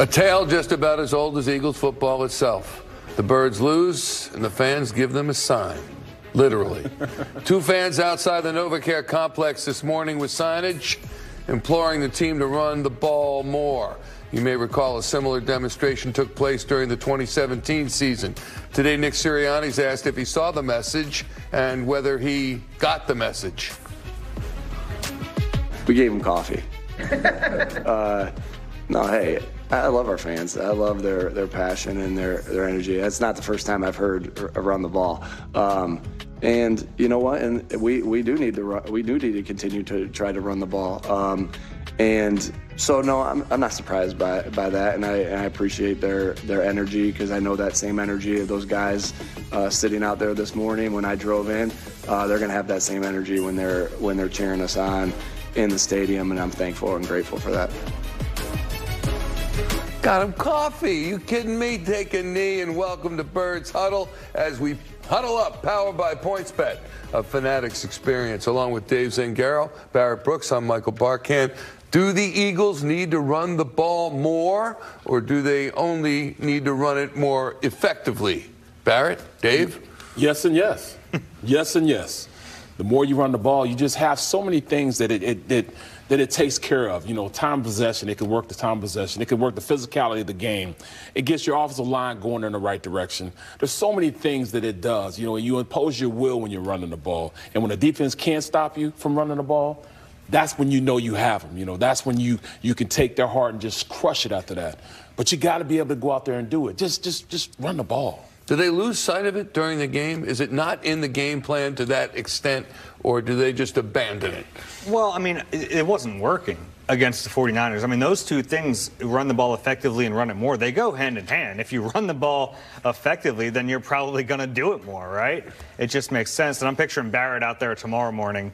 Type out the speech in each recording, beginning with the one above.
A tale just about as old as Eagles football itself. The birds lose, and the fans give them a sign. Literally. Two fans outside the NovaCare complex this morning with signage imploring the team to run the ball more. You may recall a similar demonstration took place during the 2017 season. Today, Nick Sirianni's asked if he saw the message and whether he got the message. We gave him coffee. uh, no, hey, I love our fans. I love their, their passion and their, their energy. That's not the first time I've heard around the ball. Um, and you know what? And we, we do need to run, we do need to continue to try to run the ball. Um, and so no, I'm, I'm not surprised by by that, and I, and I appreciate their their energy because I know that same energy of those guys uh, sitting out there this morning when I drove in. Uh, they're gonna have that same energy when they're when they're cheering us on in the stadium, and I'm thankful and grateful for that. Got him coffee. You kidding me? Take a knee and welcome to Birds Huddle as we huddle up, powered by PointsBet, a Fanatics experience. Along with Dave Zangaro, Barrett Brooks, I'm Michael Barkann. Do the Eagles need to run the ball more, or do they only need to run it more effectively? Barrett, Dave? Yes and yes. yes and yes. The more you run the ball, you just have so many things that it, it, it that it takes care of. You know, time possession, it can work the time possession, it can work the physicality of the game. It gets your offensive line going in the right direction. There's so many things that it does. You know, you impose your will when you're running the ball. And when the defense can't stop you from running the ball, that's when you know you have them. You know, that's when you you can take their heart and just crush it after that. But you got to be able to go out there and do it. Just just just run the ball. Do they lose sight of it during the game? Is it not in the game plan to that extent, or do they just abandon it? Well, I mean, it wasn't working against the 49ers. I mean, those two things, run the ball effectively and run it more, they go hand in hand. If you run the ball effectively, then you're probably going to do it more, right? It just makes sense. And I'm picturing Barrett out there tomorrow morning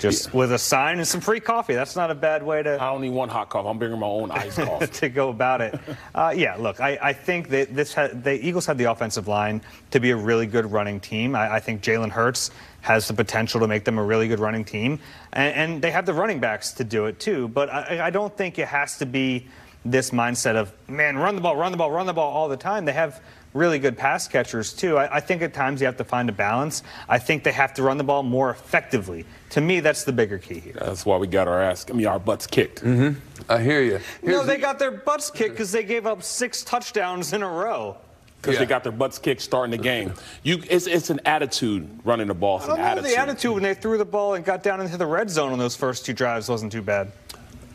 just yeah. with a sign and some free coffee. That's not a bad way to. I don't need one hot coffee. I'm bringing my own iced coffee to go about it. Uh, yeah, look, I, I think that this ha- the Eagles have the offensive line to be a really good running team. I, I think Jalen Hurts has the potential to make them a really good running team, and, and they have the running backs to do it too. But I, I don't think it has to be this mindset of man, run the ball, run the ball, run the ball all the time. They have really good pass catchers too. I, I, think at times you have to find a balance. I think they have to run the ball more effectively. To me, that's the bigger key here. That's why we got our ass, I mean, our butts kicked. Mm-hmm. I hear you. Here's no, they the... got their butts kicked because they gave up six touchdowns in a row. Because yeah. they got their butts kicked starting the game. You, it's, it's an attitude running the ball. It's I don't know, attitude. The attitude when they threw the ball and got down into the red zone on those first two drives wasn't too bad.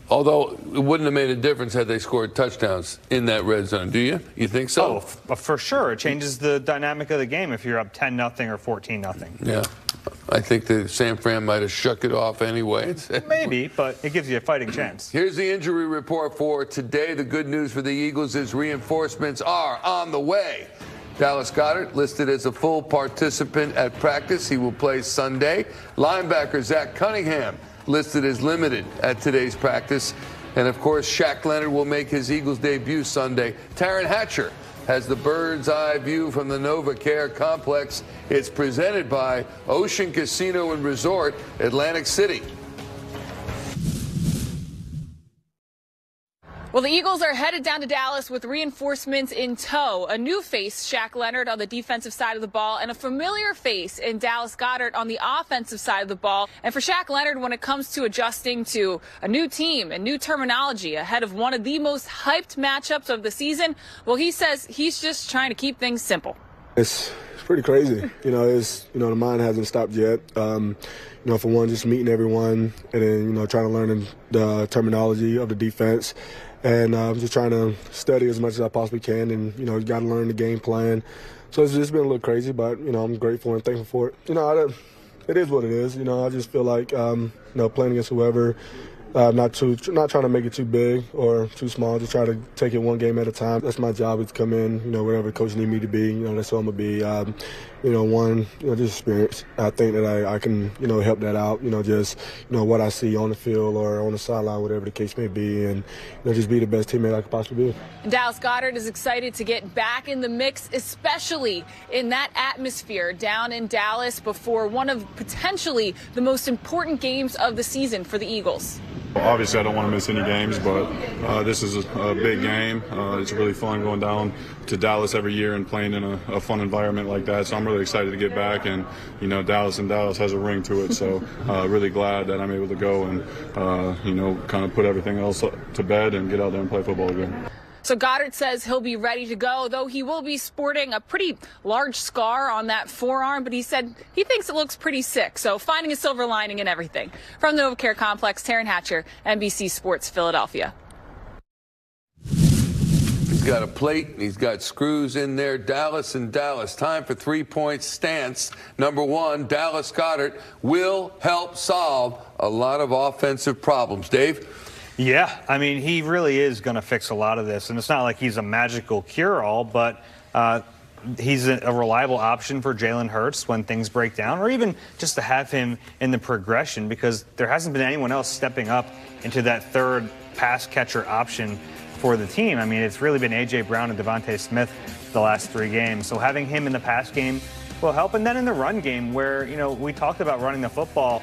Although it wouldn't have made a difference had they scored touchdowns in that red zone, do you? You think so? Oh, uh, for sure. It changes the dynamic of the game if you're up 10 nothing or 14 nothing. Yeah. I think the San Fran might have shook it off anyway. Maybe, but it gives you a fighting chance. Here's the injury report for today. The good news for the Eagles is reinforcements are on the way. Dallas Goedert listed as a full participant at practice. He will play Sunday. Linebacker Zach Cunningham listed as limited at today's practice. And of course, Shaq Leonard will make his Eagles debut Sunday. Taryn Hatcher has the bird's eye view from the Nova Care complex. It's presented by Ocean Casino and Resort, Atlantic City. Well, the Eagles are headed down to Dallas with reinforcements in tow. A new face, Shaq Leonard, on the defensive side of the ball, and a familiar face in Dallas Goedert on the offensive side of the ball. And for Shaq Leonard, when it comes to adjusting to a new team and new terminology ahead of one of the most hyped matchups of the season, well, he says he's just trying to keep things simple. It's, pretty crazy. You know, it's you know the mind hasn't stopped yet. Um, you know, for one, just meeting everyone and then you know trying to learn the terminology of the defense and uh, I'm just trying to study as much as I possibly can, and you know, you got to learn the game plan. So it's just been a little crazy, but you know, I'm grateful and thankful for it. You know, it is what it is. You know, I just feel like um, you know, playing against whoever uh, not too, not trying to make it too big or too small. Just try to take it one game at a time. That's my job. Is come in, you know, wherever coach need me to be. You know, that's what I'm gonna be. Um, you know, one, you know, just experience. I think that I, I can, you know, help that out. You know, just, you know, what I see on the field or on the sideline, whatever the case may be, and you know, just be the best teammate I could possibly be. Dallas Goedert is excited to get back in the mix, especially in that atmosphere down in Dallas before one of potentially the most important games of the season for the Eagles. Obviously, I don't want to miss any games, but uh, this is a, a big game. Uh, it's really fun going down to Dallas every year and playing in a, a, fun environment like that. So I'm really excited to get back, and you know, Dallas and Dallas has a ring to it. So uh, really glad that I'm able to go and uh, you know, kind of put everything else to bed and get out there and play football again. So Goedert says he'll be ready to go, though he will be sporting a pretty large scar on that forearm, but he said he thinks it looks pretty sick. So finding a silver lining in everything. From the NovaCare Complex, Taryn Hatcher, NBC Sports, Philadelphia. He's got a plate, and he's got screws in there. Dallas and Dallas. Time for three point stance. Number one, Dallas Goedert will help solve a lot of offensive problems. Dave? Yeah, I mean, he really is going to fix a lot of this. And it's not like he's a magical cure all, but uh, he's a, reliable option for Jalen Hurts when things break down, or even just to have him in the progression because there hasn't been anyone else stepping up into that third pass catcher option for the team. I mean, it's really been A.J. Brown and DeVonta Smith the last three games. So having him in the pass game will help. And then in the run game, where, you know, we talked about running the football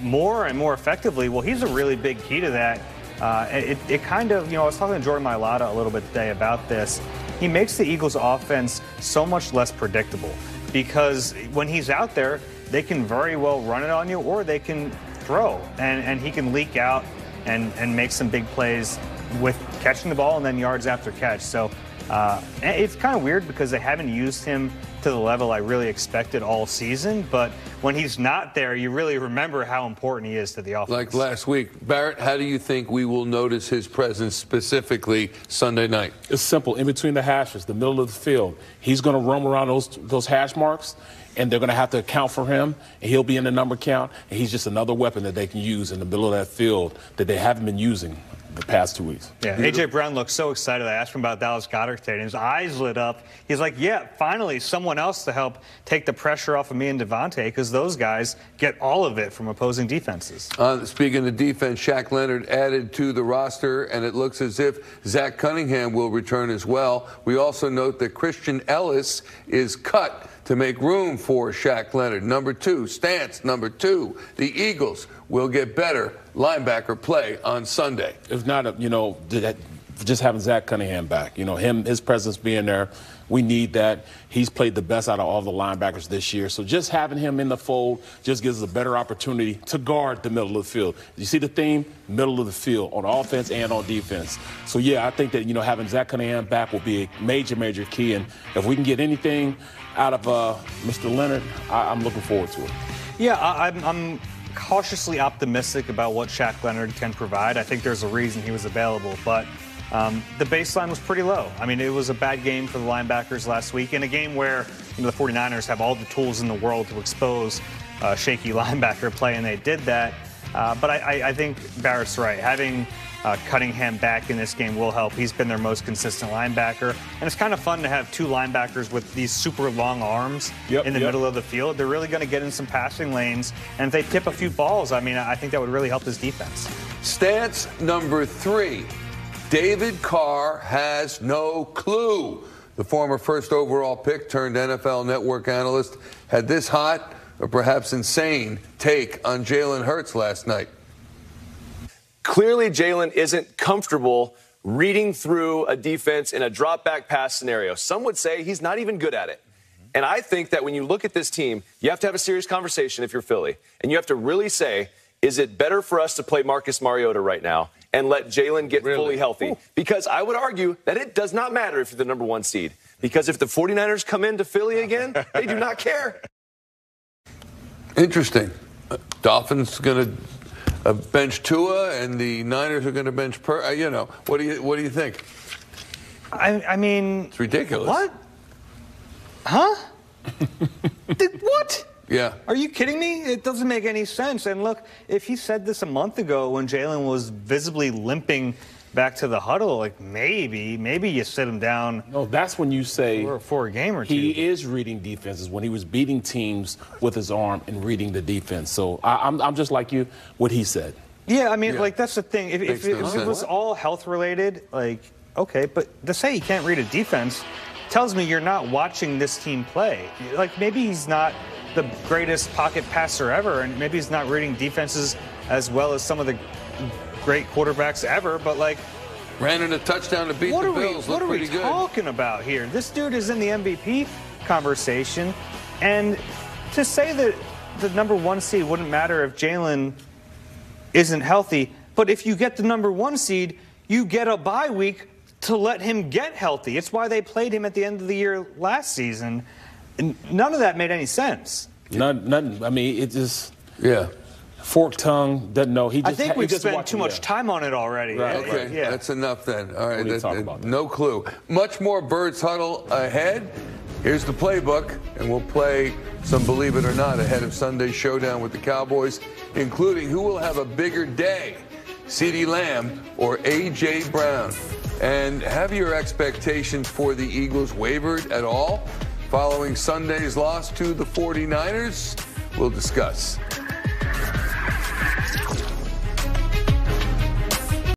more and more effectively, well, he's a really big key to that. Uh, it, it, kind of, you know, I was talking to Jordan Mailata a little bit today about this. He makes the Eagles' offense so much less predictable because when he's out there, they can very well run it on you or they can throw, and, and he can leak out and, and make some big plays with catching the ball and then yards after catch. So uh, it's kind of weird because they haven't used him to the level I really expected all season. But when he's not there, you really remember how important he is to the offense. Like last week, Barrett, how do you think we will notice his presence specifically Sunday night? It's simple. In between the hashes, the middle of the field, he's going to roam around those those hash marks. And they're going to have to account for him, and he'll be in the number count. And he's just another weapon that they can use in the middle of that field that they haven't been using the past two weeks. Yeah, AJ Brown looked so excited. I asked him about Dallas Goedert today, and his eyes lit up. He's like, "Yeah, finally, someone else to help take the pressure off of me and DeVonta, because those guys get all of it from opposing defenses." Uh, speaking of defense, Shaq Leonard added to the roster, and it looks as if Zach Cunningham will return as well. We also note that Christian Elliss is cut to make room for Shaq Leonard. Number two, stance number two. The Eagles will get better linebacker play on Sunday. If not, a, you know, just having Zach Cunningham back, you know, him, his presence being there, we need that. He's played the best out of all the linebackers this year. So just having him in the fold just gives us a better opportunity to guard the middle of the field. You see the theme? Middle of the field on offense and on defense. So yeah, I think that, you know, having Zach Cunningham back will be a major, major key. And if we can get anything out of uh, Mr. Leonard, I- am looking forward to it. Yeah, I- I'm, I'm cautiously optimistic about what Shaq Leonard can provide. I think there's a reason he was available, but um, the baseline was pretty low. I mean, it was a bad game for the linebackers last week, in a game where you know, the 49ers have all the tools in the world to expose uh, shaky linebacker play, and they did that. Uh, but I, I, think Barrett's right. Having uh, Cunningham back in this game will help. He's been their most consistent linebacker. And it's kind of fun to have two linebackers with these super long arms yep, in the yep. middle of the field. They're really going to get in some passing lanes. And if they tip a few balls, I mean, I think that would really help this defense. Stance number three David Carr has no clue. The former first overall pick turned NFL network analyst had this hot or perhaps insane take on Jalen Hurts last night. Clearly, Jalen isn't comfortable reading through a defense in a drop back pass scenario. Some would say he's not even good at it. And I think that when you look at this team, you have to have a serious conversation if you're Philly. And you have to really say, is it better for us to play Marcus Mariota right now and let Jalen get really? fully healthy? Ooh. Because I would argue that it does not matter if you're the number one seed. Because if the 49ers come into Philly again, they do not care. Interesting. Dolphins going to uh, bench Tua, and the Niners are going to bench Per. Uh, you know, what do you what do you think? I, I mean, it's ridiculous. What? Huh? what? Yeah. Are you kidding me? It doesn't make any sense. And look, if he said this a month ago when Jalen was visibly limping back to the huddle, like maybe, maybe you sit him down. No, that's when you say for, for a game or two. He is reading defenses when he was beating teams with his arm and reading the defense. So I, am I'm, I'm just like you. What he said. Yeah, I mean, yeah. like that's the thing. If, if, it, if it was all health related, like okay, but to say he can't read a defense tells me you're not watching this team play. Like maybe he's not the greatest pocket passer ever, and maybe he's not reading defenses as well as some of the great quarterbacks ever, but like ran in a touchdown to beat what the are Bills. we, what are we pretty good. talking about here? This dude is in the MVP conversation, and to say that the number one seed wouldn't matter if Jalen isn't healthy, but if you get the number one seed, you get a bye week to let him get healthy. It's why they played him at the end of the year last season. And none of that made any sense. None, none. I mean, it just Yeah. Fork tongue doesn't know. He just I think we've just spent too much time on it already. Right, Okay, Yeah. that's enough then. All right, that- talk that- about that. no clue. Much more Birds Huddle ahead. Here's the playbook, and we'll play some Believe It or Not ahead of Sunday's showdown with the Cowboys, including who will have a bigger day, CeeDee Lamb or A.J. Brown. And have your expectations for the Eagles wavered at all following Sunday's loss to the 49ers? We'll discuss